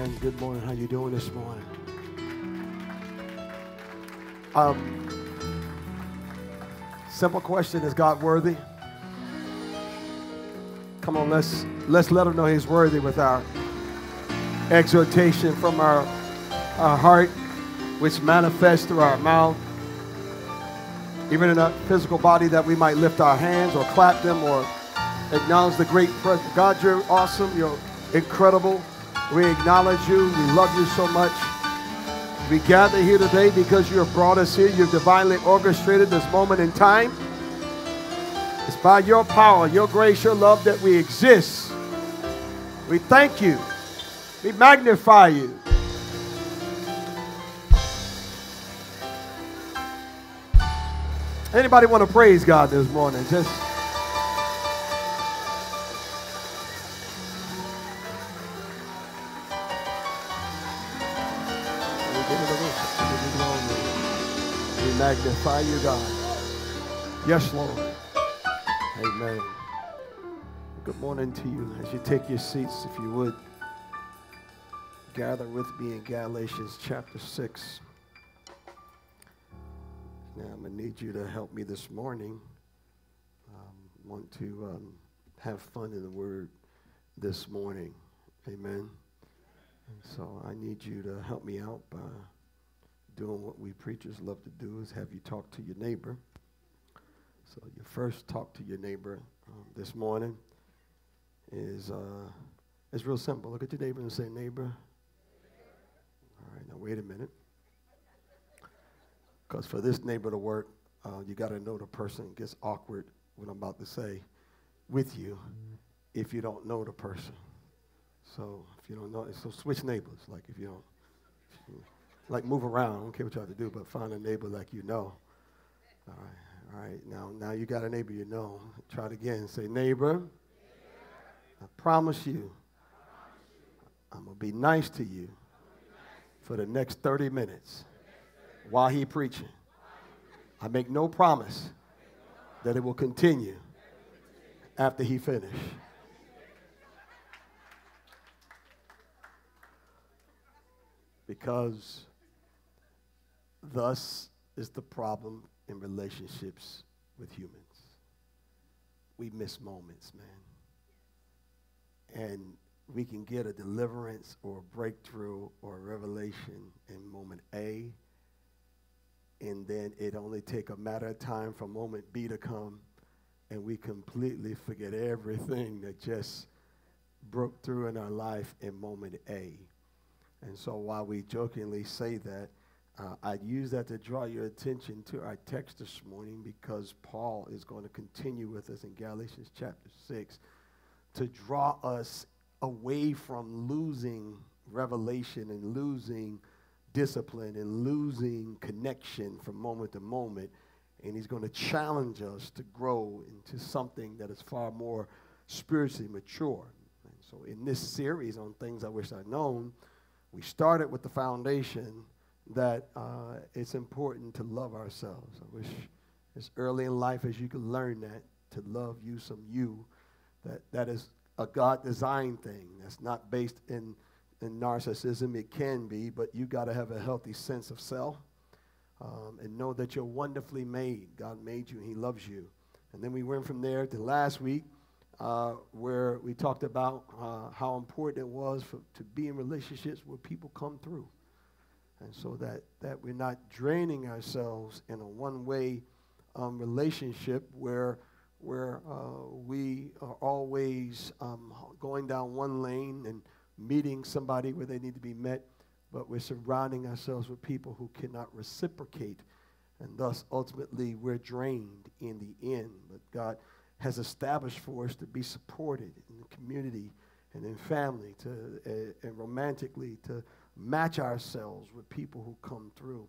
Amen. Good morning. How you doing this morning? Um, simple question: Is God worthy? Come on, let's let's let Him know He's worthy with our exhortation from our our heart, which manifests through our mouth. Even in a physical body, that we might lift our hands or clap them or acknowledge the great presence. God, you're awesome. You're incredible. We acknowledge you. We love you so much. We gather here today because you have brought us here. You've divinely orchestrated this moment in time. It's by your power, your grace, your love that we exist. We thank you. We magnify you. Anybody want to praise God this morning? Just magnify you, God. Yes, Lord. Amen. Good morning to you. As you take your seats, if you would, gather with me in Galatians chapter 6. Now, I'm going to need you to help me this morning. Um, want to um, have fun in the Word this morning. Amen. And so I need you to help me out by doing what we preachers love to do is have you talk to your neighbor. So your first talk to your neighbor um, this morning is uh, it's real simple. Look at your neighbor and say, neighbor. All right, now wait a minute. Because for this neighbor to work, uh, you got to know the person gets awkward what I'm about to say with you if you don't know the person. So if you don't know, so switch neighbors. Like if you don't, if you, like move around. I don't care what you have to do, but find a neighbor like you know. All right, all right. Now, now you got a neighbor you know. Try it again. Say, neighbor. I promise you, I'm gonna be nice to you for the next 30 minutes while he preaching. I make no promise that it will continue after he finish. Because thus is the problem in relationships with humans. We miss moments, man. And we can get a deliverance or a breakthrough or a revelation in moment A, and then it only take a matter of time for moment B to come, and we completely forget everything that just broke through in our life in moment A. And so while we jokingly say that, uh, I use that to draw your attention to our text this morning because Paul is going to continue with us in Galatians chapter 6 to draw us away from losing revelation and losing discipline and losing connection from moment to moment. And he's going to challenge us to grow into something that is far more spiritually mature. And so, in this series on things I wish I'd known, we started with the foundation that uh, it's important to love ourselves. I wish as early in life as you can learn that, to love you some you, that, that is a God designed thing. That's not based in, in narcissism. It can be, but you got to have a healthy sense of self um, and know that you're wonderfully made. God made you and He loves you. And then we went from there to last week uh, where we talked about uh, how important it was for, to be in relationships where people come through. And so that, that we're not draining ourselves in a one way um, relationship where, where uh, we are always um, going down one lane and meeting somebody where they need to be met, but we're surrounding ourselves with people who cannot reciprocate. And thus, ultimately, we're drained in the end. But God has established for us to be supported in the community and in family, to, uh, and romantically, to match ourselves with people who come through.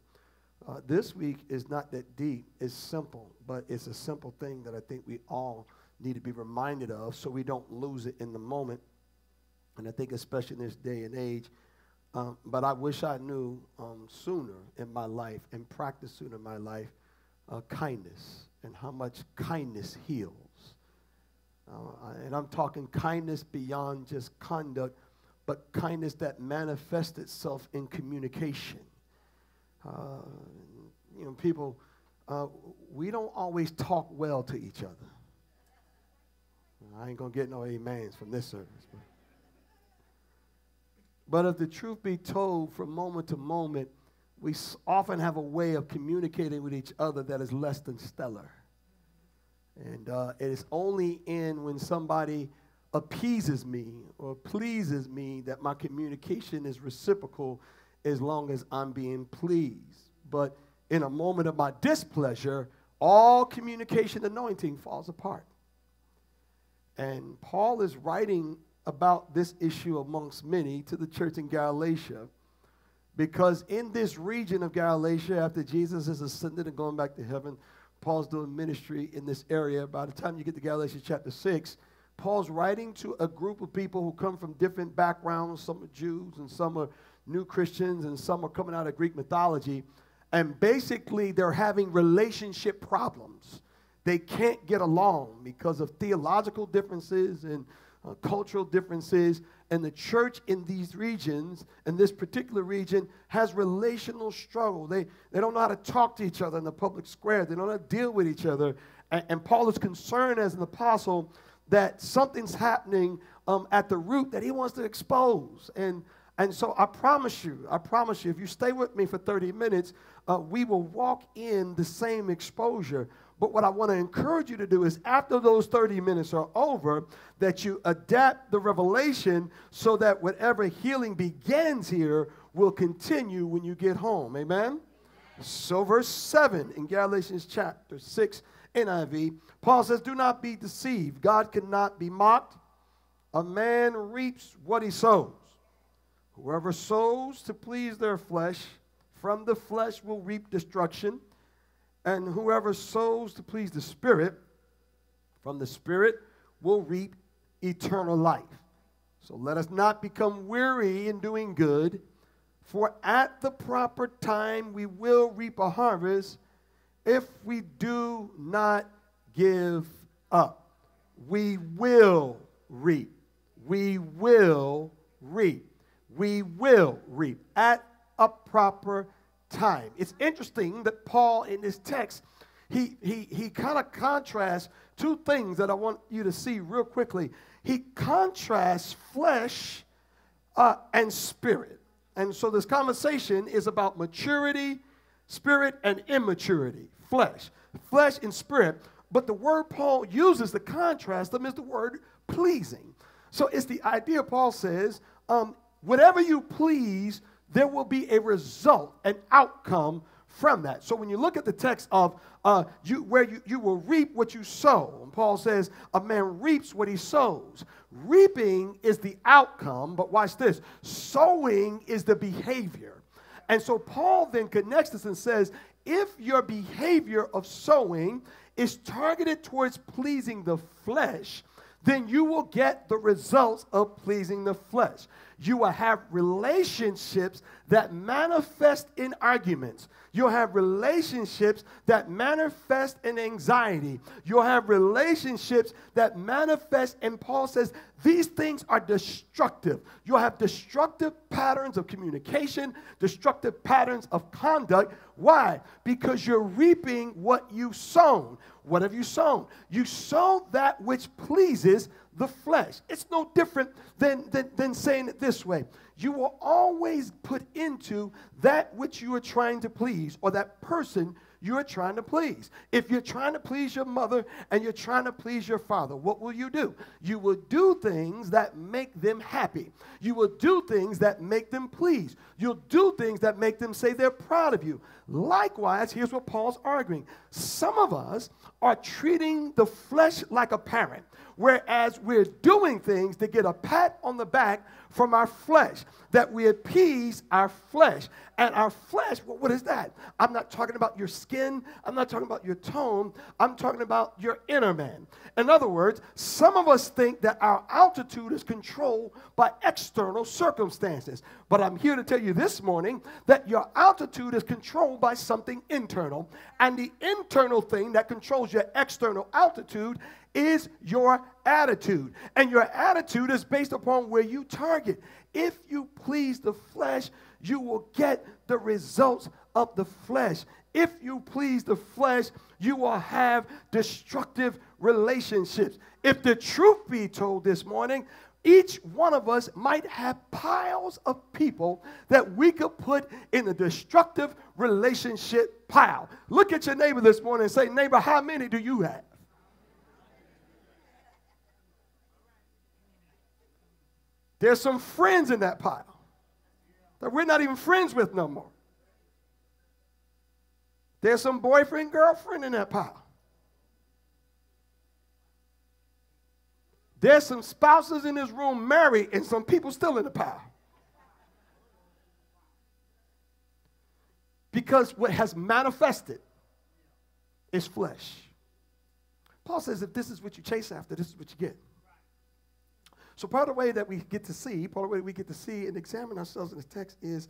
Uh, this week is not that deep. It's simple, but it's a simple thing that I think we all need to be reminded of so we don't lose it in the moment. And I think, especially in this day and age, um, but I wish I knew um, sooner in my life and practiced sooner in my life uh, kindness and how much kindness heals. Uh, and I'm talking kindness beyond just conduct, but kindness that manifests itself in communication. Uh, you know, people, uh, we don't always talk well to each other. I ain't going to get no amens from this service. But. but if the truth be told, from moment to moment, we often have a way of communicating with each other that is less than stellar. And uh, it is only in when somebody appeases me or pleases me that my communication is reciprocal as long as I'm being pleased. But in a moment of my displeasure, all communication anointing falls apart. And Paul is writing about this issue amongst many to the church in Galatia because in this region of Galatia, after Jesus has ascended and going back to heaven, Paul's doing ministry in this area. By the time you get to Galatians chapter 6, Paul's writing to a group of people who come from different backgrounds. Some are Jews, and some are new Christians, and some are coming out of Greek mythology. And basically, they're having relationship problems. They can't get along because of theological differences and uh, cultural differences. And the church in these regions, in this particular region, has relational struggle. They, they don't know how to talk to each other in the public square, they don't know how to deal with each other. And, and Paul is concerned as an apostle that something's happening um, at the root that he wants to expose. And, and so I promise you, I promise you, if you stay with me for 30 minutes, uh, we will walk in the same exposure. But what I want to encourage you to do is after those 30 minutes are over, that you adapt the revelation so that whatever healing begins here will continue when you get home. Amen? So, verse 7 in Galatians chapter 6 NIV, Paul says, Do not be deceived. God cannot be mocked. A man reaps what he sows. Whoever sows to please their flesh, from the flesh will reap destruction. And whoever sows to please the Spirit, from the Spirit will reap eternal life. So let us not become weary in doing good, for at the proper time we will reap a harvest if we do not give up. We will reap. We will reap. We will reap at a proper time. It's interesting that Paul in this text, he, he, he kind of contrasts two things that I want you to see real quickly. He contrasts flesh uh, and spirit. And so this conversation is about maturity, spirit, and immaturity. Flesh. Flesh and spirit. But the word Paul uses to contrast them is the word pleasing. So it's the idea, Paul says, um, whatever you please, there will be a result, an outcome from that. So when you look at the text of uh, you, where you, you will reap what you sow, and Paul says a man reaps what he sows. Reaping is the outcome, but watch this sowing is the behavior. And so Paul then connects this and says, if your behavior of sowing is targeted towards pleasing the flesh, then you will get the results of pleasing the flesh. You will have relationships that manifest in arguments. You'll have relationships that manifest in anxiety. You'll have relationships that manifest, and Paul says these things are destructive. You'll have destructive patterns of communication, destructive patterns of conduct. Why? Because you're reaping what you've sown. What have you sown? You sow that which pleases the flesh. It's no different than, than, than saying it this way. You will always put into that which you are trying to please or that person you are trying to please. If you're trying to please your mother and you're trying to please your father, what will you do? You will do things that make them happy. You will do things that make them please. You'll do things that make them say they're proud of you. Likewise, here's what Paul's arguing. Some of us are treating the flesh like a parent whereas we're doing things to get a pat on the back from our flesh, that we appease our flesh. And our flesh, what is that? I'm not talking about your skin, I'm not talking about your tone, I'm talking about your inner man. In other words, some of us think that our altitude is controlled by external circumstances. But I'm here to tell you this morning that your altitude is controlled by something internal. And the internal thing that controls your external altitude is your attitude. And your attitude is based upon where you target. If you please the flesh, you will get the results of the flesh. If you please the flesh, you will have destructive relationships. If the truth be told this morning, each one of us might have piles of people that we could put in the destructive relationship pile. Look at your neighbor this morning and say, Neighbor, how many do you have? There's some friends in that pile that we're not even friends with no more. There's some boyfriend, girlfriend in that pile. There's some spouses in this room married and some people still in the pile. Because what has manifested is flesh. Paul says if this is what you chase after, this is what you get. So part of the way that we get to see, part of the way we get to see and examine ourselves in this text is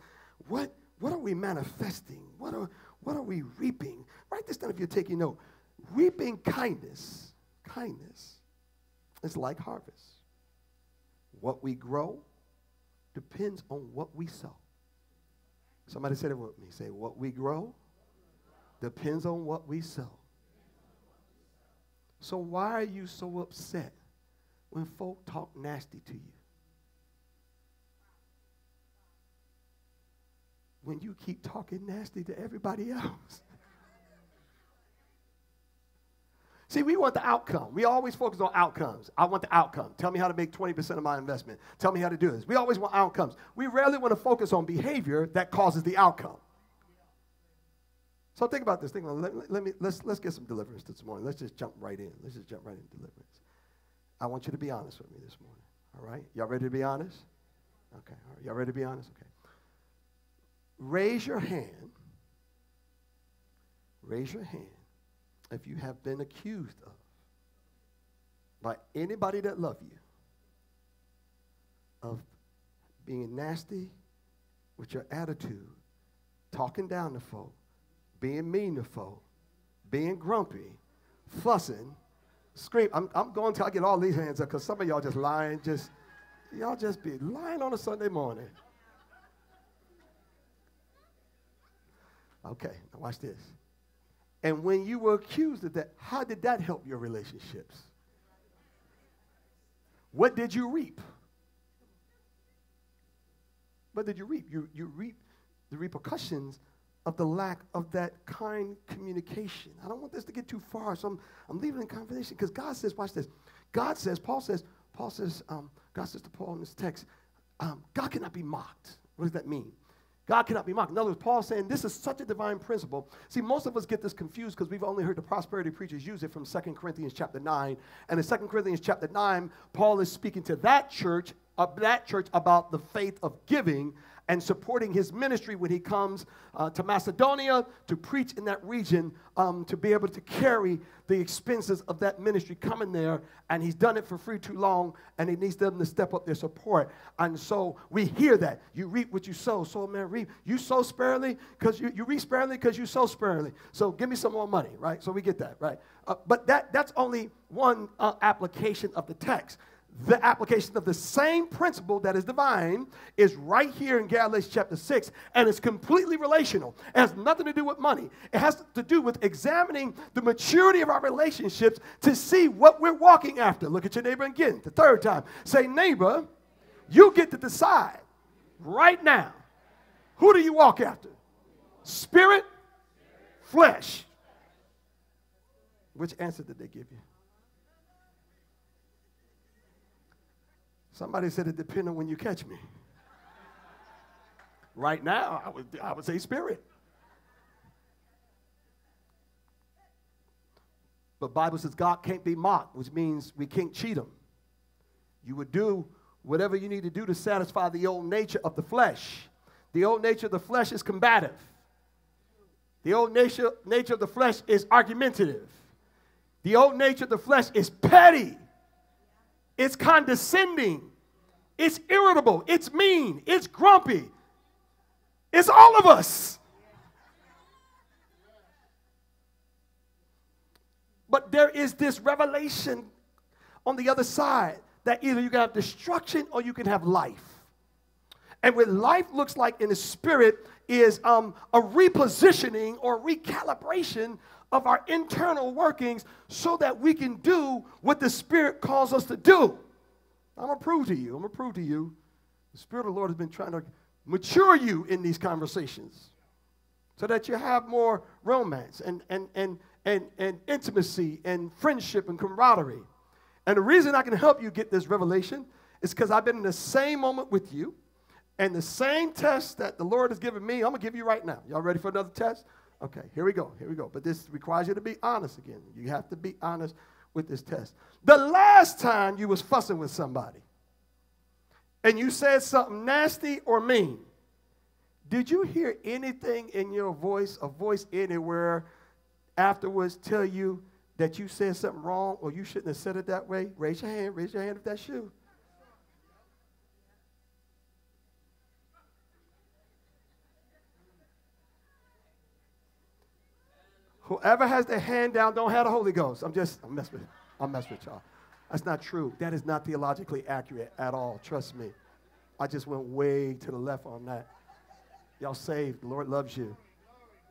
what, what are we manifesting? What are, what are we reaping? Write this down if you're taking note. Reaping kindness, kindness is like harvest. What we grow depends on what we sow. Somebody said it with me. Say, what we grow depends on what we sow. So why are you so upset when folk talk nasty to you? When you keep talking nasty to everybody else. See, we want the outcome. We always focus on outcomes. I want the outcome. Tell me how to make 20% of my investment. Tell me how to do this. We always want outcomes. We rarely want to focus on behavior that causes the outcome. So think about this. Think about let, let, me let's let's get some deliverance this morning. Let's just jump right in. Let's just jump right into deliverance. I want you to be honest with me this morning. All right? Y'all ready to be honest? Okay. All right. Y'all ready to be honest? Okay. Raise your hand. Raise your hand if you have been accused of by anybody that love you of being nasty with your attitude, talking down to folk, being mean to folk, being grumpy, fussing, scream. I'm, I'm going to I get all these hands up because some of y'all just lying, just y'all just be lying on a Sunday morning. Okay, now watch this. And when you were accused of that, how did that help your relationships? What did you reap? What did you reap? You, you reap the repercussions of the lack of that kind communication. I don't want this to get too far, so I'm, I'm leaving the conversation because God says, watch this. God says, Paul says, Paul says, um, God says to Paul in this text, um, God cannot be mocked. What does that mean? God cannot be mocked. In other words, Paul's saying this is such a divine principle. See, most of us get this confused because we've only heard the prosperity preachers use it from 2 Corinthians chapter 9. And in 2 Corinthians chapter 9, Paul is speaking to that church, of that church about the faith of giving and supporting his ministry when he comes uh, to Macedonia to preach in that region, um, to be able to carry the expenses of that ministry coming there. And he's done it for free too long, and he needs them to step up their support. And so we hear that. You reap what you sow. So, man, reap. You sow sparingly because you, you reap sparingly because you sow sparingly. So give me some more money, right? So we get that, right? Uh, but that, that's only one uh, application of the text the application of the same principle that is divine is right here in Galatians chapter 6, and it's completely relational. It has nothing to do with money. It has to do with examining the maturity of our relationships to see what we're walking after. Look at your neighbor again, the third time. Say, neighbor, you get to decide right now who do you walk after? Spirit, flesh. Which answer did they give you? Somebody said it depends on when you catch me. Right now, I would, I would say spirit. But Bible says God can't be mocked, which means we can't cheat him. You would do whatever you need to do to satisfy the old nature of the flesh. The old nature of the flesh is combative. The old nature, nature of the flesh is argumentative. The old nature of the flesh is petty. It's condescending. It's irritable. It's mean. It's grumpy. It's all of us. But there is this revelation on the other side that either you can have destruction or you can have life. And what life looks like in the spirit is um, a repositioning or recalibration of our internal workings so that we can do what the spirit calls us to do. I'm going to prove to you, I'm going to prove to you, the Spirit of the Lord has been trying to mature you in these conversations so that you have more romance and, and, and, and, and intimacy and friendship and camaraderie. And the reason I can help you get this revelation is because I've been in the same moment with you. And the same test that the Lord has given me, I'm going to give you right now. Y'all ready for another test? Okay, here we go. Here we go. But this requires you to be honest again. You have to be honest with this test. The last time you was fussing with somebody and you said something nasty or mean, did you hear anything in your voice, a voice anywhere afterwards tell you that you said something wrong or you shouldn't have said it that way? Raise your hand. Raise your hand if that's you. Whoever has their hand down don't have the Holy Ghost. I'm just, I'm messing with, I'm messing with y'all. That's not true. That is not theologically accurate at all. Trust me. I just went way to the left on that. Y'all saved. The Lord loves you.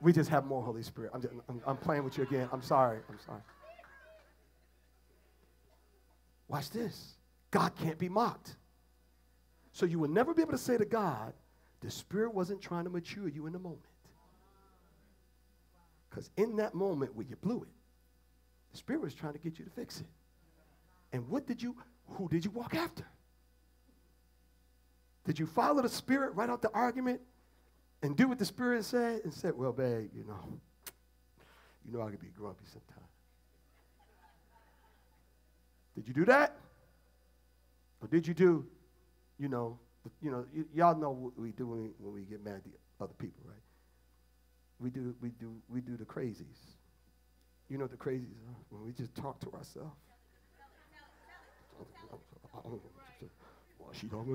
We just have more Holy Spirit. I'm, just, I'm, I'm playing with you again. I'm sorry. I'm sorry. Watch this. God can't be mocked. So you will never be able to say to God, the Spirit wasn't trying to mature you in the moment. Because in that moment where you blew it, the Spirit was trying to get you to fix it. And what did you, who did you walk after? Did you follow the Spirit right out the argument and do what the Spirit said and said, well, babe, you know, you know I can be grumpy sometimes. Did you do that? Or did you do, you know, you know, y'all know what we do when we, when we get mad at other people, right? We do, we do, we do the crazies. You know the crazies are? When we just talk to ourselves. She don't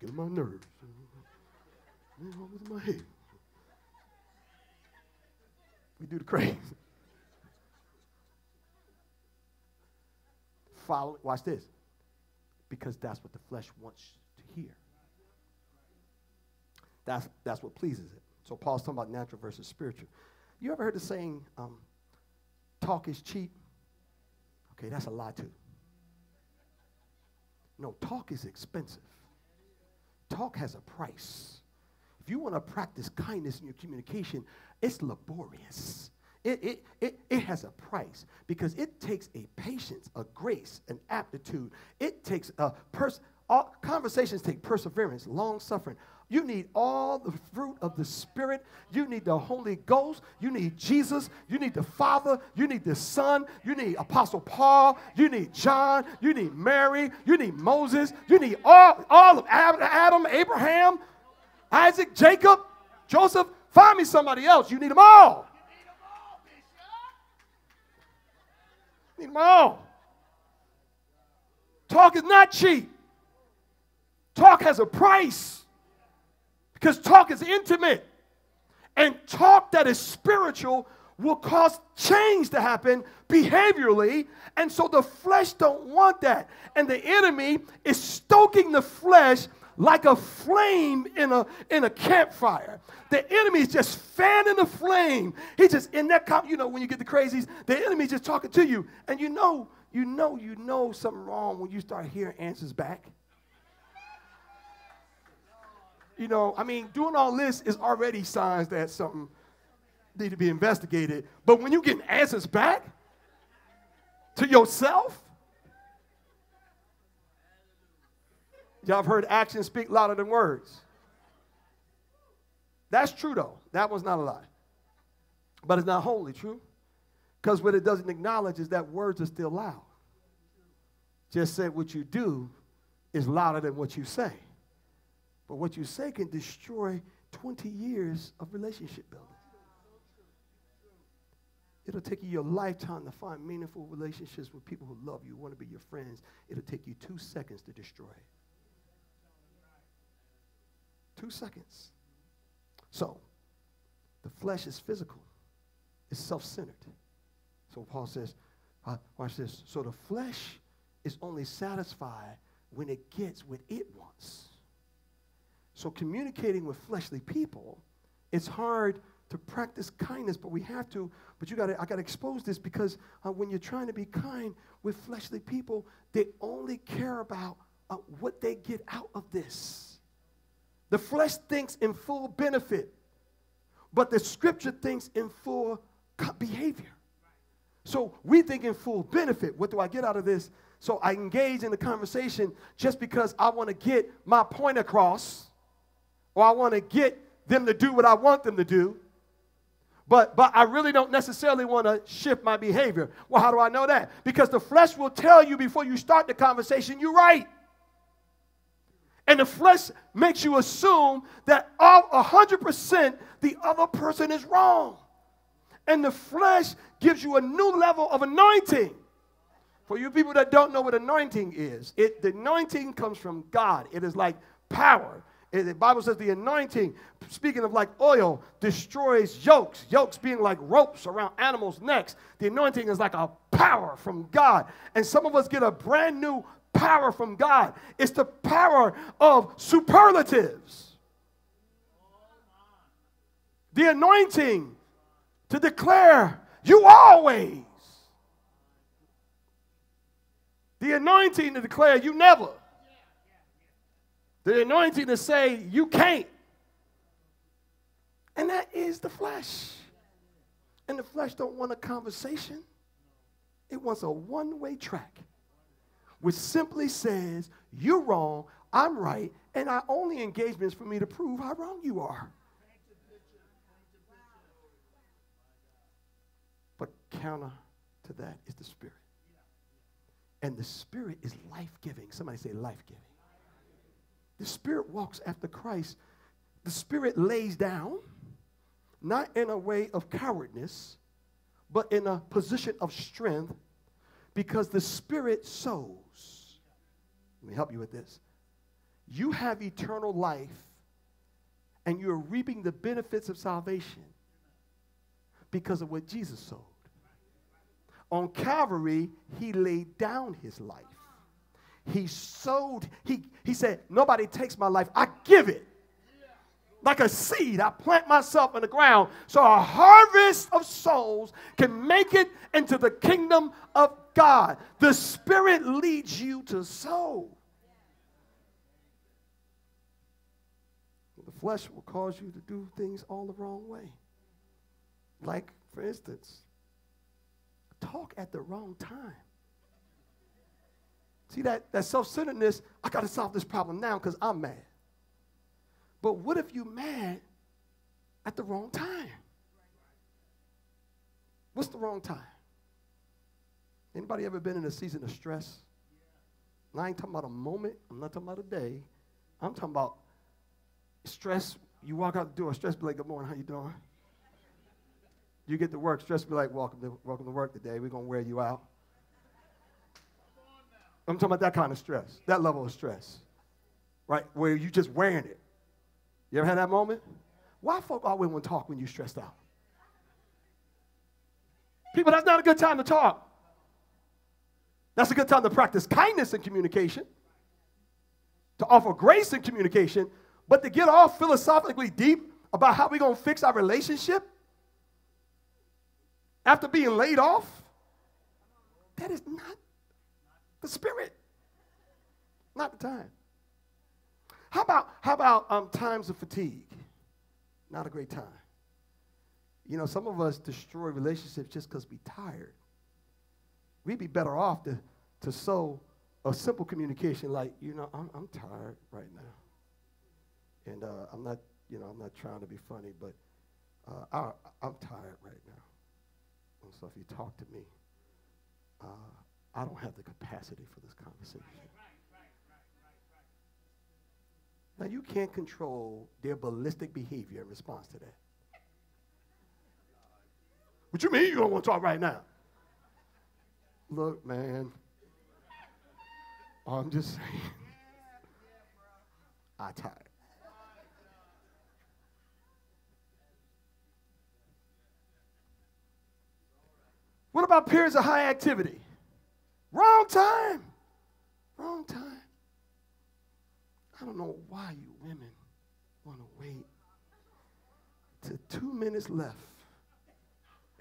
get on my nerves. What's wrong with my head? We do the crazy. Follow, watch this. Because that's what the flesh wants. That's, that's what pleases it. So Paul's talking about natural versus spiritual. You ever heard the saying, um, talk is cheap? Okay, that's a lie too. No, talk is expensive. Talk has a price. If you want to practice kindness in your communication, it's laborious. It, it, it, it has a price because it takes a patience, a grace, an aptitude. It takes a person, conversations take perseverance, long suffering, you need all the fruit of the Spirit. You need the Holy Ghost. You need Jesus. You need the Father. You need the Son. You need Apostle Paul. You need John. You need Mary. You need Moses. You need all, all of Adam, Abraham, Isaac, Jacob, Joseph. Find me somebody else. You need them all. Need them all. Talk is not cheap. Talk has a price. Because talk is intimate. And talk that is spiritual will cause change to happen behaviorally. And so the flesh don't want that. And the enemy is stoking the flesh like a flame in a, in a campfire. The enemy is just fanning the flame. He's just in that, you know, when you get the crazies, the enemy is just talking to you. And you know, you know, you know something wrong when you start hearing answers back you know, I mean, doing all this is already signs that something need to be investigated. But when you get answers back to yourself, y'all have heard actions speak louder than words. That's true though. That one's not a lie. But it's not wholly true. Because what it doesn't acknowledge is that words are still loud. Just say what you do is louder than what you say. But what you say can destroy 20 years of relationship building. It'll take you your lifetime to find meaningful relationships with people who love you, want to be your friends. It'll take you two seconds to destroy it. Two seconds. So, the flesh is physical. it's self centered. So Paul says, uh, watch this. So the flesh is only satisfied when it gets what it wants. So communicating with fleshly people, it's hard to practice kindness, but we have to. But you got to, I got to expose this because uh, when you're trying to be kind with fleshly people, they only care about uh, what they get out of this. The flesh thinks in full benefit, but the scripture thinks in full behavior. So we think in full benefit. What do I get out of this? So I engage in the conversation just because I want to get my point across or I want to get them to do what I want them to do. But, but I really don't necessarily want to shift my behavior. Well, how do I know that? Because the flesh will tell you before you start the conversation, you're right. And the flesh makes you assume that all 100% the other person is wrong. And the flesh gives you a new level of anointing. For you people that don't know what anointing is, it, the anointing comes from God. It is like power. The Bible says the anointing, speaking of like oil, destroys yokes. Yokes being like ropes around animals' necks. The anointing is like a power from God. And some of us get a brand new power from God. It's the power of superlatives. The anointing to declare you always. The anointing to declare you never. The anointing to say you can't. And that is the flesh. And the flesh don't want a conversation. It wants a one-way track. Which simply says, you're wrong, I'm right, and our only engagement is for me to prove how wrong you are. But counter to that is the Spirit. And the Spirit is life giving. Somebody say life giving. The Spirit walks after Christ. The Spirit lays down, not in a way of cowardness, but in a position of strength, because the Spirit sows. Let me help you with this. You have eternal life, and you're reaping the benefits of salvation because of what Jesus sowed. On Calvary, he laid down his life. He sowed, he, he said, Nobody takes my life, I give it. Like a seed, I plant myself in the ground so a harvest of souls can make it into the kingdom of God. The Spirit leads you to sow. The flesh will cause you to do things all the wrong way. Like, for instance, talk at the wrong time. See that, that self-centeredness, I got to solve this problem now because I'm mad. But what if you mad at the wrong time? What's the wrong time? Anybody ever been in a season of stress? I ain't talking about a moment. I'm not talking about a day. I'm talking about stress. You walk out the door, stress be like, good morning, how you doing? You get to work, stress be like, welcome to, welcome to work today. We're going to wear you out. I'm talking about that kind of stress, that level of stress, right? Where you just wearing it. You ever had that moment? Why folk always want to talk when you're stressed out? People, that's not a good time to talk. That's a good time to practice kindness in communication, to offer grace in communication, but to get off philosophically deep about how we're going to fix our relationship after being laid off, that is not the spirit. Not the time. How about, how about um, times of fatigue? Not a great time. You know, some of us destroy relationships just because we're tired. We'd be better off to, to sow a simple communication like, you know, I'm, I'm tired right now. And uh, I'm not, you know, I'm not trying to be funny, but uh, I, I'm tired right now. And so if you talk to me, uh, I don't have the capacity for this conversation. Now, you can't control their ballistic behavior in response to that. What you mean you don't want to talk right now? Look, man, I'm just saying, I'm tired. What about periods of high activity? Wrong time. Wrong time. I don't know why you women want to wait to two minutes left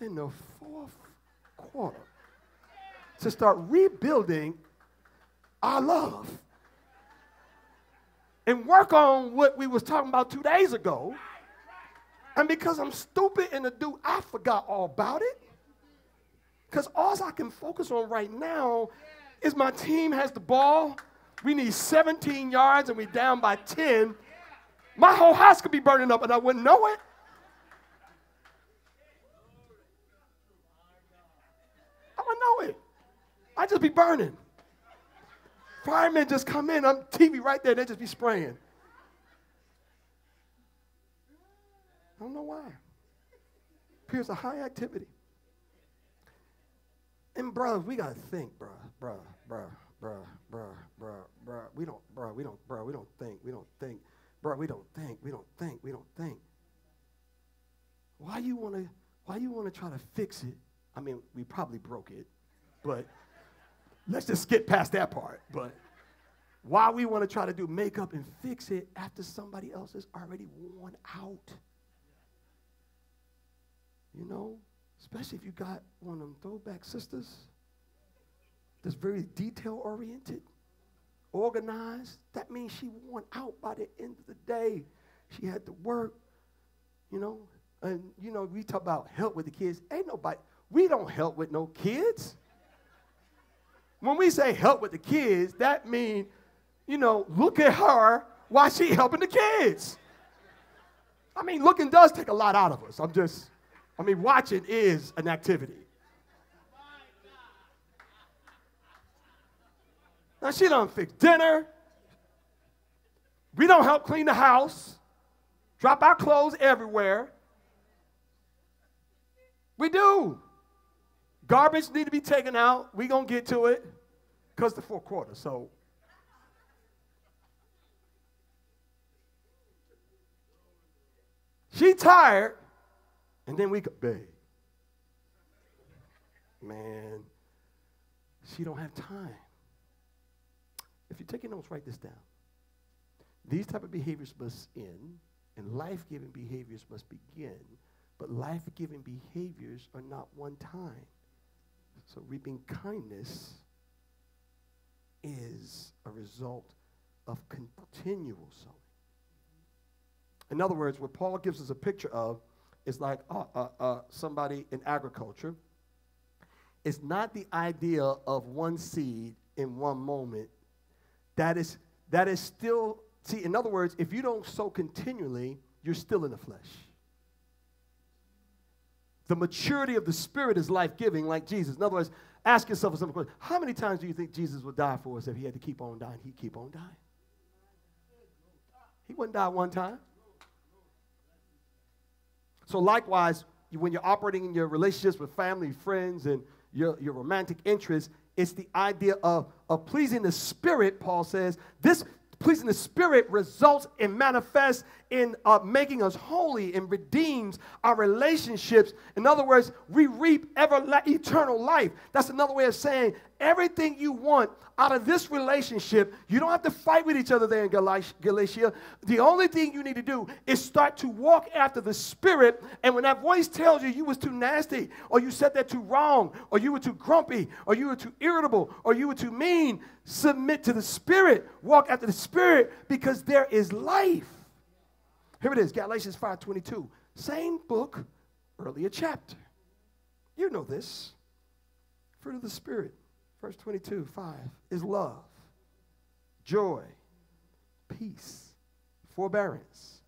in the fourth quarter to start rebuilding our love and work on what we was talking about two days ago. And because I'm stupid and a dude, I forgot all about it. Because all I can focus on right now is my team has the ball. We need 17 yards and we're down by 10. My whole house could be burning up and I wouldn't know it. I wouldn't know it. I'd just be burning. Firemen just come in, I'm TV right there, they just be spraying. I don't know why. Here's a high activity. And brothers, we gotta think, bruh, bruh, bruh, bruh, bruh, bruh, bruh. We don't, bruh, we don't, bruh, we don't think, we don't think, bruh, we don't think, we don't think, we don't think. Why you wanna, why you wanna try to fix it? I mean, we probably broke it, but let's just skip past that part. But why we want to try to do makeup and fix it after somebody else is already worn out? You know, especially if you got one of them throwback sisters that's very detail oriented, organized. That means she worn out by the end of the day. She had to work, you know. And you know, we talk about help with the kids. Ain't nobody, we don't help with no kids. When we say help with the kids, that means, you know, look at her while she helping the kids. I mean, looking does take a lot out of us. I'm just, I mean, watching is an activity. Now, she don't fix dinner. We don't help clean the house, drop our clothes everywhere. We do. Garbage need to be taken out. we to get to it because the fourth quarter. So, she tired, and then we go, babe, man, she don't have time. If you're taking notes, write this down. These type of behaviors must end, and life-giving behaviors must begin. But life-giving behaviors are not one time. So reaping kindness is a result of continual sowing. In other words, what Paul gives us a picture of is like uh, uh, uh, somebody in agriculture. It's not the idea of one seed in one moment. That is, that is still, see, in other words, if you don't sow continually, you're still in the flesh. The maturity of the Spirit is life giving, like Jesus. In other words, ask yourself a simple question How many times do you think Jesus would die for us if he had to keep on dying? He'd keep on dying. He wouldn't die one time. So, likewise, when you're operating in your relationships with family, friends, and your, your romantic interests, it's the idea of, of pleasing the Spirit, Paul says. This pleasing the Spirit results and manifests in uh, making us holy and redeems our relationships. In other words, we reap ever eternal life. That's another way of saying everything you want out of this relationship. You don't have to fight with each other there in Galatia. The only thing you need to do is start to walk after the Spirit. And when that voice tells you you was too nasty, or you said that too wrong, or you were too grumpy, or you were too irritable, or you were too mean, submit to the Spirit. Walk after the Spirit because there is life. Here it is, Galatians 5:22. Same book, earlier chapter. You know this. Fruit of the Spirit, verse 22, 5, is love, joy, peace, forbearance,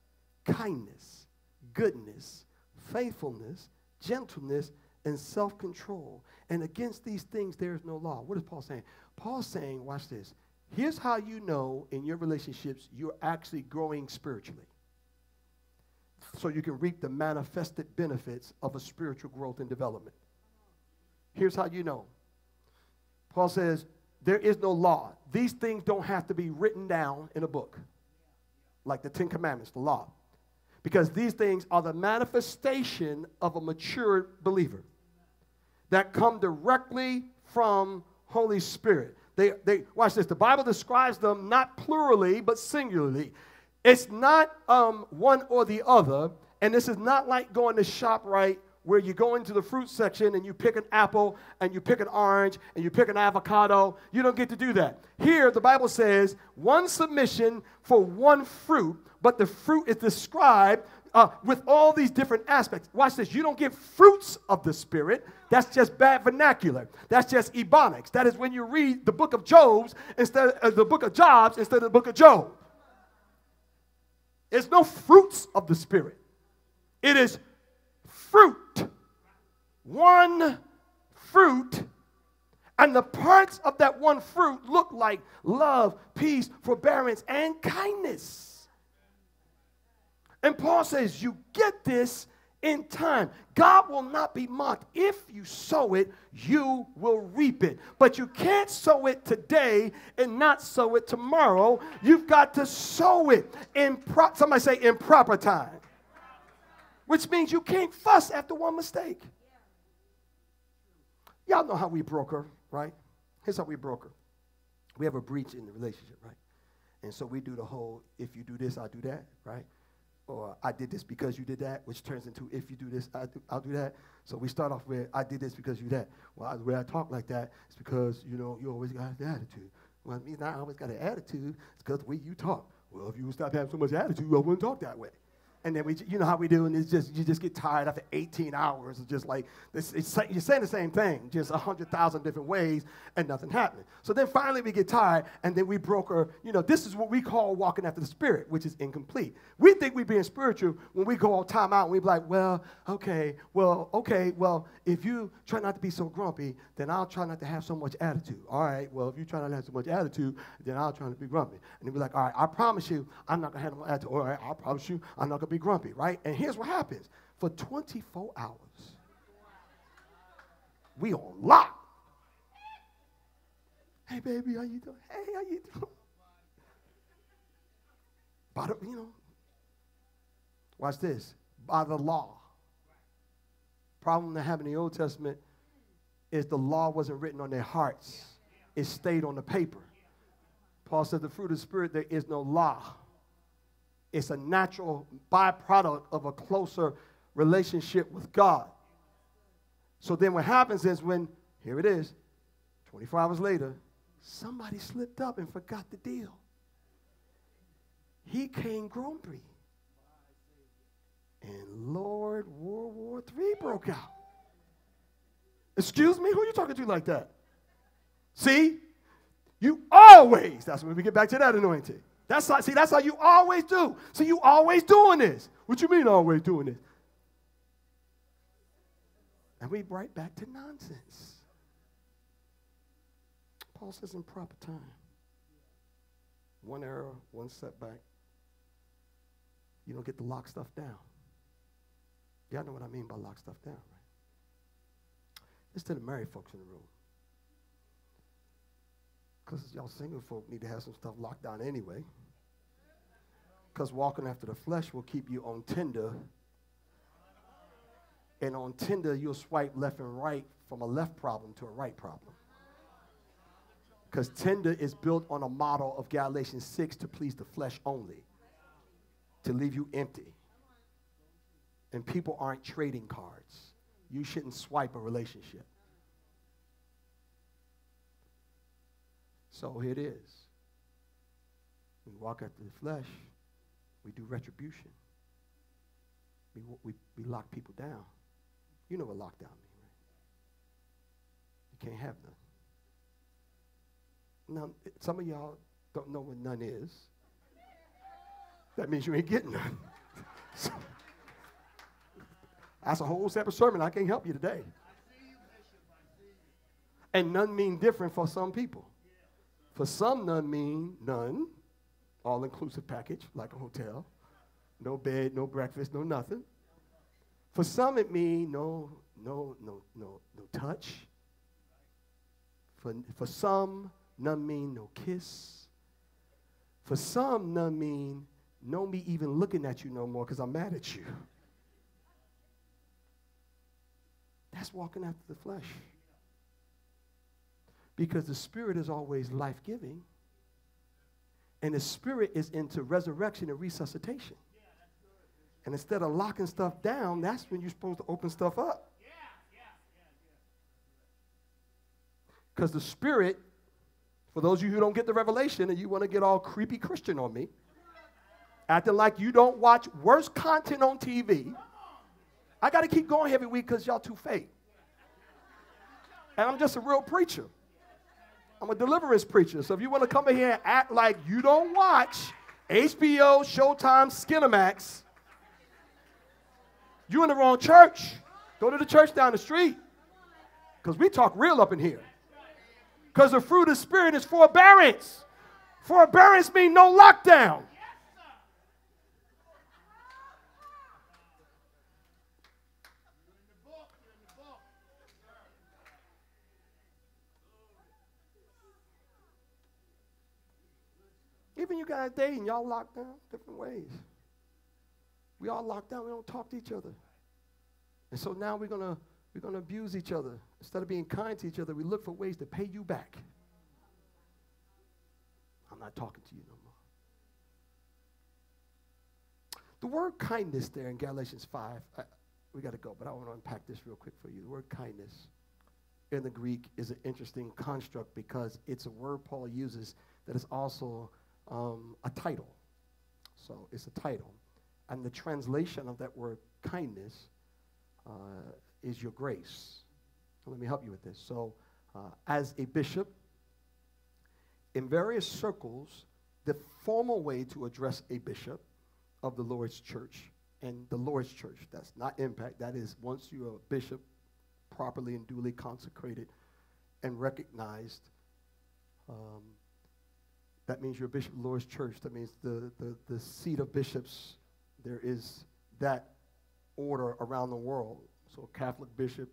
kindness, goodness, faithfulness, gentleness, and self control. And against these things there is no law. What is Paul saying? Paul's saying, watch this. Here's how you know in your relationships you're actually growing spiritually so you can reap the manifested benefits of a spiritual growth and development. Here's how you know. Paul says, There is no law. These things don't have to be written down in a book, like the Ten Commandments, the law, because these things are the manifestation of a mature believer. that come directly from Holy Spirit. They, they watch this. The Bible describes them not plurally, but singularly. It's not um, one or the other, and this is not like going to ShopRite where you go into the fruit section and you pick an apple and you pick an orange and you pick an avocado. You don't get to do that. Here, the Bible says one submission for one fruit, but the fruit is described uh, with all these different aspects. Watch this. You don't get fruits of the Spirit. That's just bad vernacular. That's just ebonics. That is when you read the book of Job's instead of the book of Jobs instead of the book of Job. There's no fruits of the Spirit. It is fruit. One fruit. And the parts of that one fruit look like love, peace, forbearance, and kindness. And Paul says, You get this in time. God will not be mocked. If you sow it, you will reap it. But you can't sow it today and not sow it tomorrow. You've got to sow it in pro- somebody say in proper time. Which means you can't fuss after one mistake. Y'all know how we broke her, right? Here's how we broke her. We have a breach in the relationship, right? And so we do the whole if you do this, I'll do that, right? or I did this because you did that, which turns into if you do this, I will do that. So we start off with I did this because you that. Well, the way I talk like that is because you know you always got the attitude. Well, it means I always got an attitude. It's because the way you talk. Well, if you would stop having so much attitude, I wouldn't talk that way. And then we, you know how we do, and it's just you just get tired after 18 hours. It's just like this, you're saying the same thing, just a hundred thousand different ways, and nothing happening. So then finally we get tired, and then we broker. You know, this is what we call walking after the Spirit, which is incomplete. We think we're being spiritual when we go all time out, and we be like, well, okay, well, okay, well, if you try not to be so grumpy, then I'll try not to have so much attitude. All right, well, if you try not to have so much attitude, then I'll try not to be grumpy. And they be like, all right, I promise you, I'm not gonna have no attitude. All right, I promise you, I'm not gonna be grumpy, right? And here's what happens for 24 hours, we on lock. Hey, baby, how you doing? Hey, how you doing? By the, you know, watch this. By the law. Problem that happened in the Old Testament is the law wasn't written on their hearts. It stayed on the paper. Paul said the fruit of the Spirit, there is no law. It's a natural byproduct of a closer relationship with God. So then what happens is when, here it is, 24 hours later, somebody slipped up and forgot the deal. He came grumpy. And Lord, World War III broke out. Excuse me? Who are you talking to like that? See? You always, that's when we get back to that anointing. That's how, see, that's how you always do. So you always doing this. What you mean always doing this? And we right back to nonsense. Paul says in proper time. One error, one setback. You don't get to lock stuff down. Y'all know what I mean by lock stuff down, right? This to the married folks in the room. Because y'all single folk need to have some stuff locked down anyway. Because walking after the flesh will keep you on Tinder. And on Tinder, you'll swipe left and right from a left problem to a right problem. Because Tinder is built on a model of Galatians 6 to please the flesh only, to leave you empty. And people aren't trading cards. You shouldn't swipe a relationship. So it is. We walk after the flesh, we do retribution. We, we, we lock people down. You know what lockdown means, right? You can't have none. Now, some of y'all don't know what none is. That means you ain't getting none. so, that's a whole separate sermon. I can't help you today. And none mean different for some people. For some, none mean none, all inclusive package, like a hotel. No bed, no breakfast, no nothing. For some, it mean no, no, no, no, no touch. For, for some, none mean no kiss. For some, none mean no me even looking at you no more because I'm mad at you. That's walking after the flesh. Because the spirit is always life giving, and the spirit is into resurrection and resuscitation. And instead of locking stuff down, that's when you're supposed to open stuff up. Because the spirit, for those of you who don't get the revelation and you want to get all creepy Christian on me, acting like you don't watch worse content on TV. I got to keep going every week because y'all too fake. And I'm just a real preacher. I'm a deliverance preacher. So if you want to come in here and act like you don't watch HBO, Showtime, Skinamax, you're in the wrong church. Go to the church down the street. Because we talk real up in here. Because the fruit of the Spirit is forbearance. Forbearance means no lockdown. Even you guys dating, y'all locked down different ways. We all locked down. We don't talk to each other. And so now we're gonna we're gonna abuse each other. Instead of being kind to each other, we look for ways to pay you back. I'm not talking to you no more. The word kindness there in Galatians 5, I, we got to go, but I want to unpack this real quick for you. The word kindness in the Greek is an interesting construct because it's a word Paul uses that is also um, a title. So it's a title. And the translation of that word kindness uh, is your grace. let me help you with this. So, uh, as a bishop, in various circles, the formal way to address a bishop of the Lord's church, and the Lord's church, that's not impact, that is once you're a bishop properly and duly consecrated and recognized um, that means you're a bishop of the Lord's church. That means the, the, the seat of bishops, there is that order around the world. So a Catholic bishop,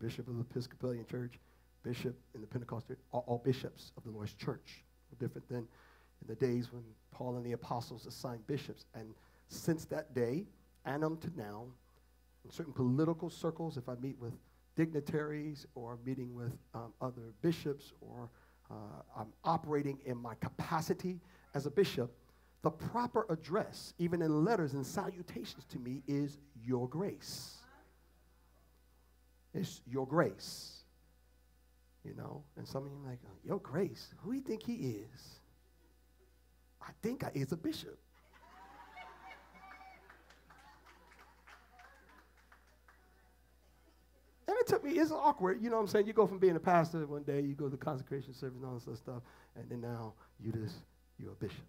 bishop of the Episcopalian church, bishop in the Pentecostal, all, all bishops of the Lord's church. Different than in the days when Paul and the apostles assigned bishops. And since that day, and to now, in certain political circles, if I meet with dignitaries or meeting with um, other bishops or uh, I'm operating in my capacity as a bishop, the proper address, even in letters and salutations to me, is your grace. It's your grace. You know, and some of you are like, your grace, who do you think he is? I think I is a bishop. And it took me, it's awkward, you know what I'm saying? You go from being a pastor one day, you go to the consecration service and all this other stuff, and then now you just, you're a bishop.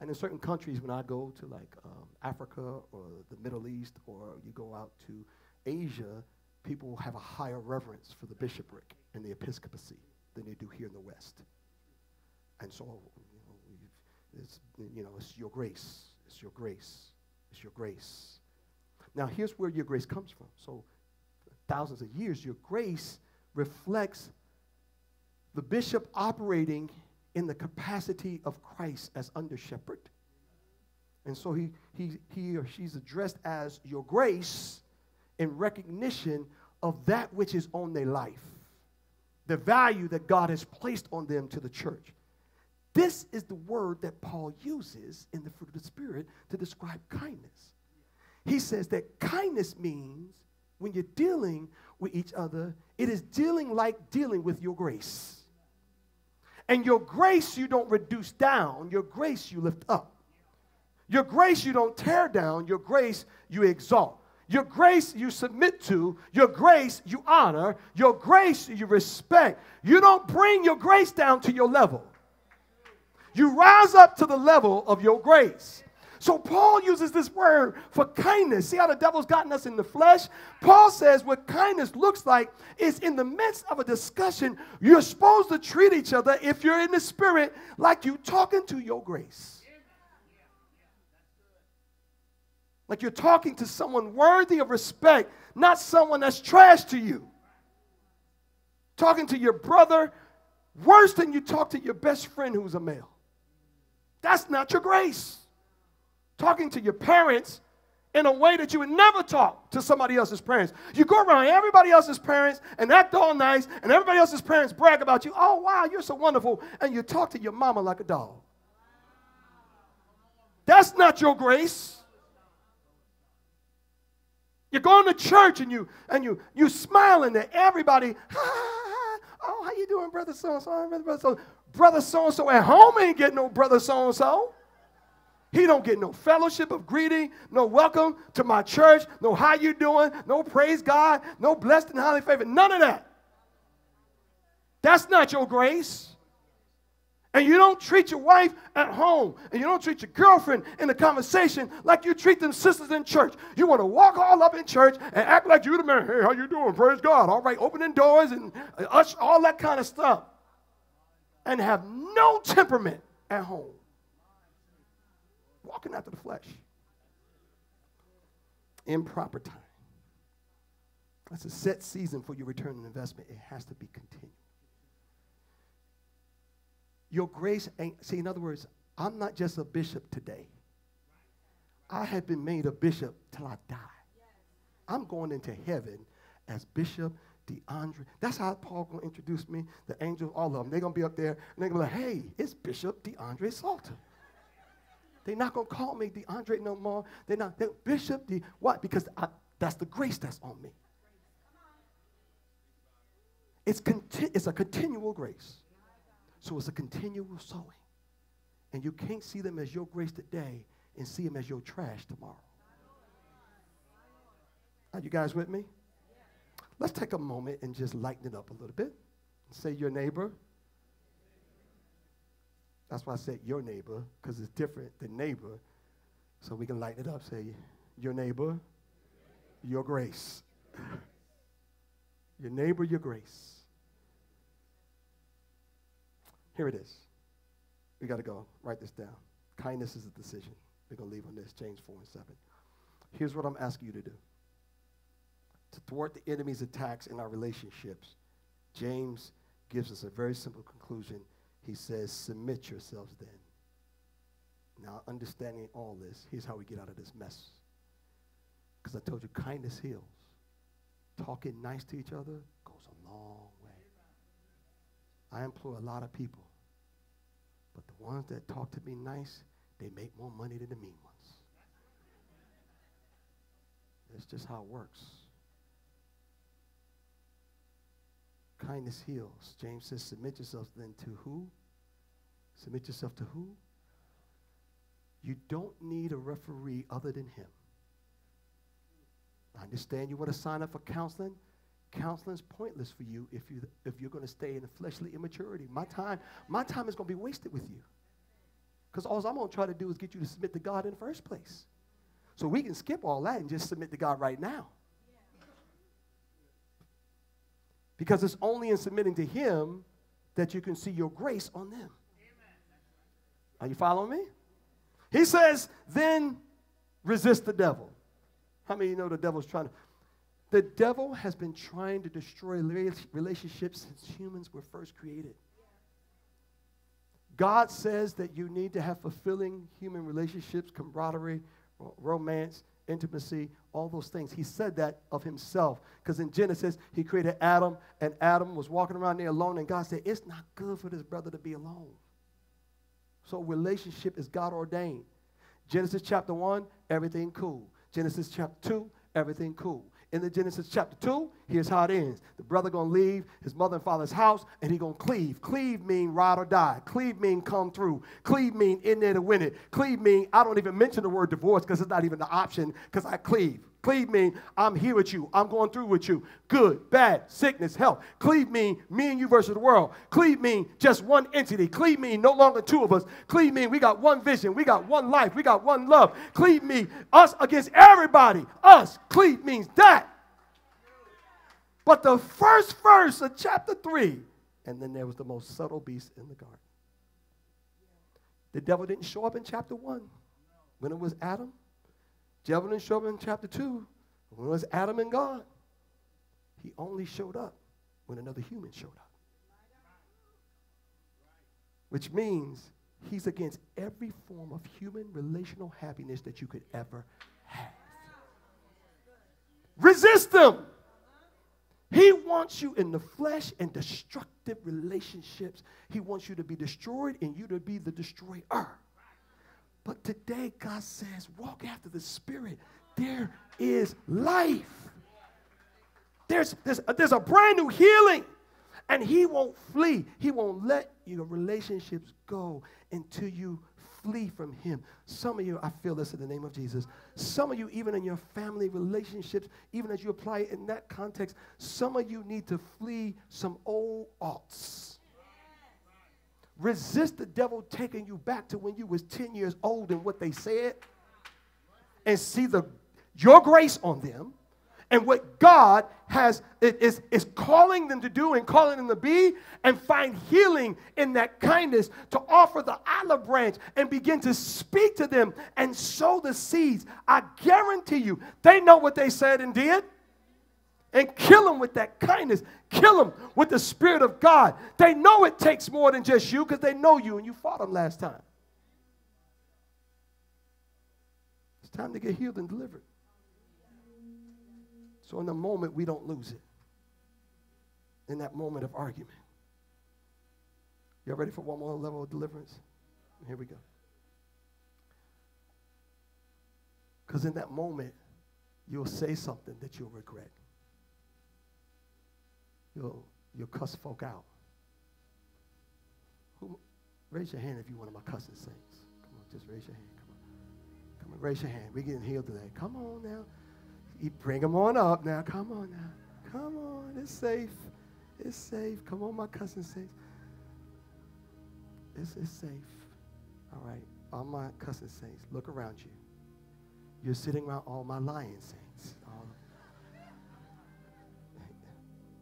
And in certain countries, when I go to like um, Africa or the Middle East, or you go out to Asia, people have a higher reverence for the bishopric and the episcopacy than they do here in the West. And so, you know, it's, you know, it's your grace. It's your grace. It's your grace. Now, here's where your grace comes from. So, thousands of years, your grace reflects the bishop operating in the capacity of Christ as under shepherd. And so he, he, he or she's addressed as your grace in recognition of that which is on their life, the value that God has placed on them to the church. This is the word that Paul uses in the fruit of the Spirit to describe kindness. He says that kindness means when you're dealing with each other, it is dealing like dealing with your grace. And your grace you don't reduce down, your grace you lift up. Your grace you don't tear down, your grace you exalt. Your grace you submit to, your grace you honor, your grace you respect. You don't bring your grace down to your level. You rise up to the level of your grace. So Paul uses this word for kindness. See how the devil's gotten us in the flesh? Paul says what kindness looks like is in the midst of a discussion, you're supposed to treat each other, if you're in the spirit, like you talking to your grace. Like you're talking to someone worthy of respect, not someone that's trash to you. Talking to your brother worse than you talk to your best friend who's a male. That's not your grace talking to your parents in a way that you would never talk to somebody else's parents. You go around everybody else's parents and act all nice, and everybody else's parents brag about you. Oh, wow, you're so wonderful. And you talk to your mama like a dog. That's not your grace. You're going to church and you and you you smiling at everybody. oh, how you doing, brother so and so? Brother so brother so and so at home ain't getting no brother so and so. He don't get no fellowship of greeting, no welcome to my church, no how you doing, no praise God, no blessed and highly favored, none of that. That's not your grace. And you don't treat your wife at home, and you don't treat your girlfriend in the conversation like you treat them sisters in church. You want to walk all up in church and act like you the man. Hey, how you doing? Praise God. All right, opening doors and uh, all that kind of stuff. And have no temperament at home. Walking after the flesh. Improper time. That's a set season for your return on investment. It has to be continued. Your grace ain't, see, in other words, I'm not just a bishop today. I have been made a bishop till I die. I'm going into heaven as Bishop DeAndre. That's how Paul gonna introduce me. The angels, all of them, they're gonna be up there and they're gonna be like, hey, it's Bishop DeAndre Salter. They're not gonna call me DeAndre no more. They're not they're Bishop De what? Because I, that's the grace that's on me. It's, conti- it's a continual grace. So it's a continual sowing. And you can't see them as your grace today and see them as your trash tomorrow. Are you guys with me? Let's take a moment and just lighten it up a little bit. Say your neighbor. That's why I said your neighbor, because it's different than neighbor. So we can lighten it up. Say your neighbor, your grace. your neighbor, your grace. Here it is. We got to go. Write this down. Kindness is a decision. We're going to leave on this, James 4 and 7. Here's what I'm asking you to do. To thwart the enemy's attacks in our relationships, James gives us a very simple conclusion. He says, Submit yourselves then. Now, understanding all this, here's how we get out of this mess. Because I told you, kindness heals. Talking nice to each other goes a long way. I employ a lot of people but the ones that talk to me nice, they make more money than the mean ones. That's just how it works. Kindness heals. James says, submit yourselves then to who? Submit yourself to who? You don't need a referee other than him. I understand you want to sign up for counseling. Counseling is pointless for you if, you if you're going to stay in a fleshly immaturity. My time, my time is going to be wasted with you. Because all I'm going to try to do is get you to submit to God in the first place. So we can skip all that and just submit to God right now. Because it's only in submitting to Him that you can see your grace on them. Are you following me? He says, then resist the devil. How many of you know the devil's trying to? The devil has been trying to destroy relationships since humans were first created. God says that you need to have fulfilling human relationships, camaraderie, romance, intimacy, all those things. He said that of himself. Because in Genesis, he created Adam, and Adam was walking around there alone, and God said, It's not good for this brother to be alone. So, relationship is God ordained. Genesis chapter 1, everything cool. Genesis chapter 2, everything cool in the Genesis chapter 2, here's how it ends. The brother gonna leave his mother and father's house and he gonna cleave. Cleave mean ride or die. Cleave mean come through. Cleave mean in there to win it. Cleave mean I don't even mention the word divorce because it's not even the option because I cleave. Cleave mean I'm here with you. I'm going through with you. Good, bad, sickness, health. Cleave mean me and you versus the world. Cleave mean just one entity. Cleave mean no longer two of us. Cleave mean we got one vision. We got one life. We got one love. Cleave me us against everybody. Us. Cleave means that. But the first verse of chapter 3, and then there was the most subtle beast in the garden. The devil didn't show up in chapter 1 when it was Adam. Devil didn't show up in chapter 2 when it was Adam and God. He only showed up when another human showed up. Which means he's against every form of human relational happiness that you could ever have. Resist him. He wants you in the flesh and destructive relationships. He wants you to be destroyed and you to be the destroyer. But today, God says, walk after the Spirit. There is life. There's, there's, there's a brand new healing. And He won't flee. He won't let your relationships go until you flee from him. Some of you, I feel this in the name of Jesus. Some of you, even in your family relationships, even as you apply it in that context, some of you need to flee some old alts. Resist the devil taking you back to when you was 10 years old and what they said and see the your grace on them and what God has is, is calling them to do and calling them to be, and find healing in that kindness to offer the olive branch and begin to speak to them and sow the seeds. I guarantee you, they know what they said and did. And kill them with that kindness. Kill them with the Spirit of God. They know it takes more than just you because they know you and you fought them last time. It's time to get healed and delivered. So in the moment, we don't lose it. In that moment of argument. Y'all ready for one more level of deliverance? Here we go. Because in that moment, you'll say something that you'll regret. You'll, you'll cuss folk out. Who, raise your hand if you're one of my cussing saints. Come on, just raise your hand. Come on. Come on, raise your hand. We're getting healed today. Come on now. You bring them on up now. Come on now. Come on. It's safe. It's safe. Come on, my cousin saints. It's, it's safe. All right. All my cousin saints, look around you. You're sitting around all my lion saints.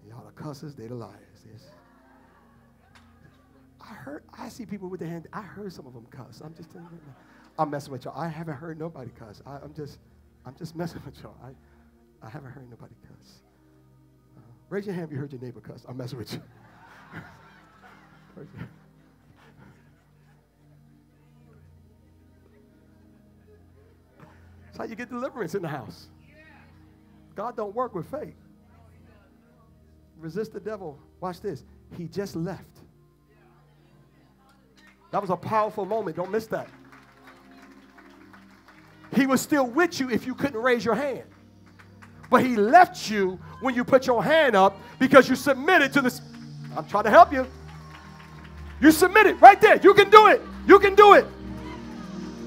Y'all the cusses, they the liars. I heard, I see people with their hand. I heard some of them cuss. I'm just telling you. I'm messing with y'all. I haven't heard nobody cuss. I, I'm just, I'm just messing with y'all. I, I haven't heard nobody cuss. Uh, raise your hand if you heard your neighbor cuss. I'm messing with you. That's how you get deliverance in the house. God don't work with faith. Resist the devil. Watch this. He just left. That was a powerful moment. Don't miss that. He was still with you if you couldn't raise your hand. But he left you when you put your hand up because you submitted to this. I'm trying to help you. You submitted right there. You can do it. You can do it.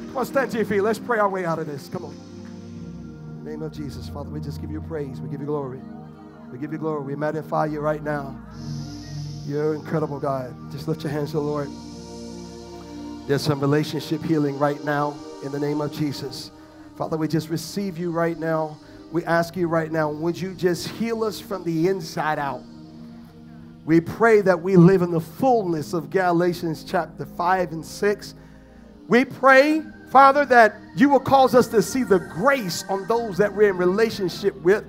Come on, stand to your feet. Let's pray our way out of this. Come on. Name of Jesus, Father, we just give you praise. We give you glory. We give you glory. We magnify you right now. You're incredible, God. Just lift your hands to the Lord. There's some relationship healing right now in the name of Jesus. Father, we just receive you right now. We ask you right now, would you just heal us from the inside out? We pray that we live in the fullness of Galatians chapter 5 and 6. We pray, Father, that you will cause us to see the grace on those that we're in relationship with,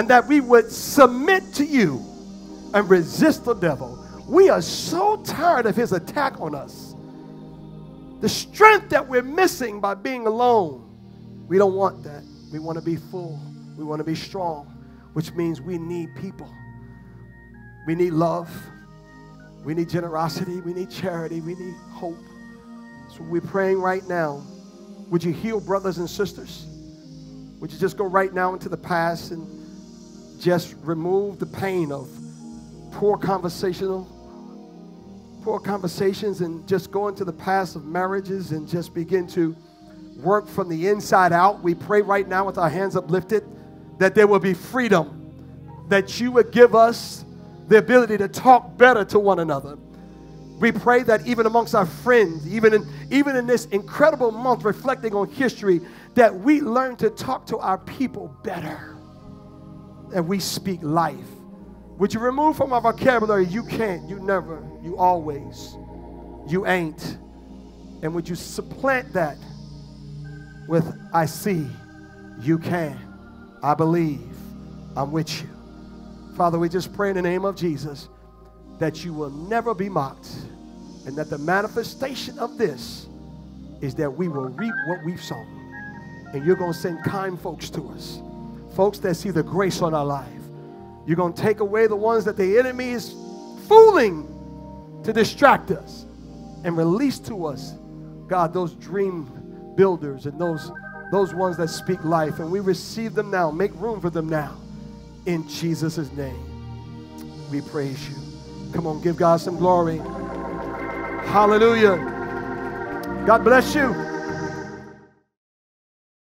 and that we would submit to you and resist the devil. We are so tired of his attack on us the strength that we're missing by being alone. We don't want that. We want to be full. We want to be strong, which means we need people. We need love. We need generosity. We need charity. We need hope. So we're praying right now. Would you heal brothers and sisters? Would you just go right now into the past and just remove the pain of poor conversational poor conversations and just go into the past of marriages and just begin to work from the inside out. We pray right now with our hands uplifted that there will be freedom, that you would give us the ability to talk better to one another. We pray that even amongst our friends, even in, even in this incredible month reflecting on history, that we learn to talk to our people better, that we speak life would you remove from our vocabulary, you can't, you never, you always, you ain't? And would you supplant that with I see, you can, I believe, I'm with you. Father, we just pray in the name of Jesus that you will never be mocked and that the manifestation of this is that we will reap what we've sown. And you're going to send kind folks to us. Folks that see the grace on our life. You're going to take away the ones that the enemy is fooling to distract us and release to us, God, those dream builders and those, those ones that speak life. And we receive them now. Make room for them now. In Jesus' name, we praise you. Come on, give God some glory. Hallelujah. God bless you.